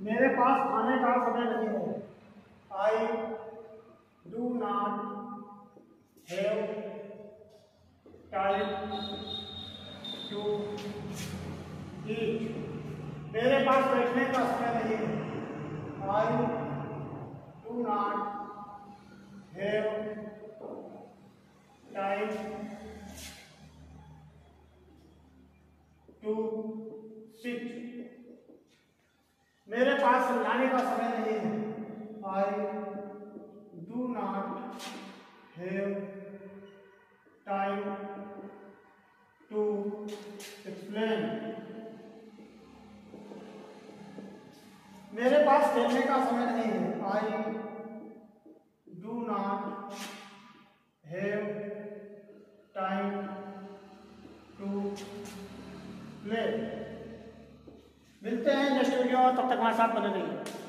मेरे पास खाने का समय नहीं है। I do not have time to eat मेरे पास बैठने का समय नहीं है। I do not have time to sit. मेरे पास समझाने का समय नहीं है। I do not have time to explain मेरे पास खेलने का समय नहीं है। I do not have time to play मिलते हैं नेक्स्ट वीडियो तब तक हमारे साथ बने रहिए।